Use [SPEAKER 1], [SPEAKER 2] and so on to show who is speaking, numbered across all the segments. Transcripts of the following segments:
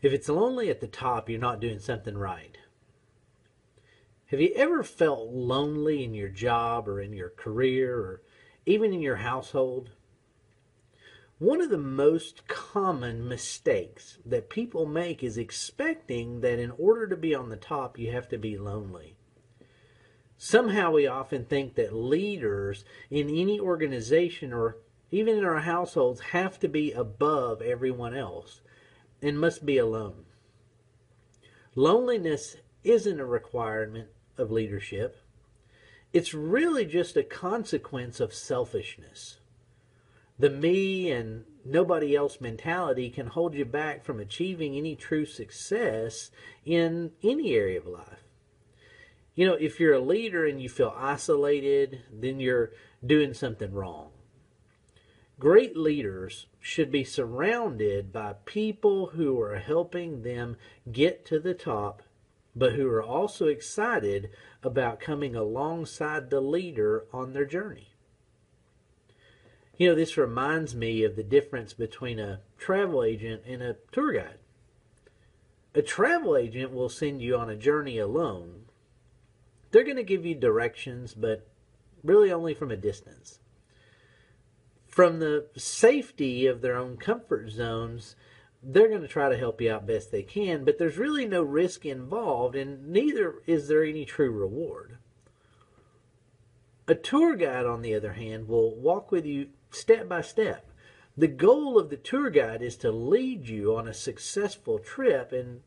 [SPEAKER 1] If it's lonely at the top, you're not doing something right. Have you ever felt lonely in your job or in your career or even in your household? One of the most common mistakes that people make is expecting that in order to be on the top, you have to be lonely. Somehow we often think that leaders in any organization or even in our households have to be above everyone else and must be alone. Loneliness isn't a requirement of leadership. It's really just a consequence of selfishness. The me and nobody else mentality can hold you back from achieving any true success in any area of life. You know, if you're a leader and you feel isolated, then you're doing something wrong. Great leaders should be surrounded by people who are helping them get to the top, but who are also excited about coming alongside the leader on their journey. You know, this reminds me of the difference between a travel agent and a tour guide. A travel agent will send you on a journey alone. They're going to give you directions, but really only from a distance from the safety of their own comfort zones, they're going to try to help you out best they can, but there's really no risk involved, and neither is there any true reward. A tour guide, on the other hand, will walk with you step by step. The goal of the tour guide is to lead you on a successful trip and,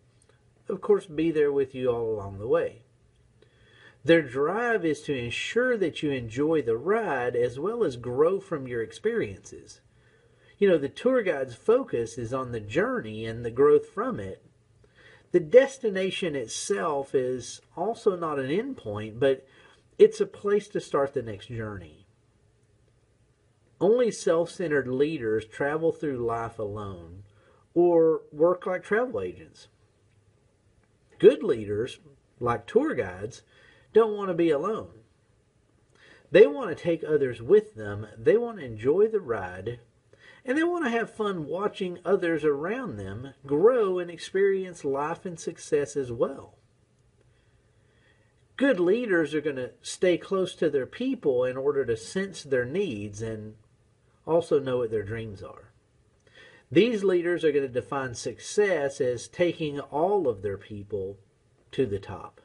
[SPEAKER 1] of course, be there with you all along the way. Their drive is to ensure that you enjoy the ride as well as grow from your experiences. You know, the tour guide's focus is on the journey and the growth from it. The destination itself is also not an endpoint, but it's a place to start the next journey. Only self centered leaders travel through life alone or work like travel agents. Good leaders, like tour guides, don't want to be alone. They want to take others with them. They want to enjoy the ride. And they want to have fun watching others around them grow and experience life and success as well. Good leaders are going to stay close to their people in order to sense their needs and also know what their dreams are. These leaders are going to define success as taking all of their people to the top.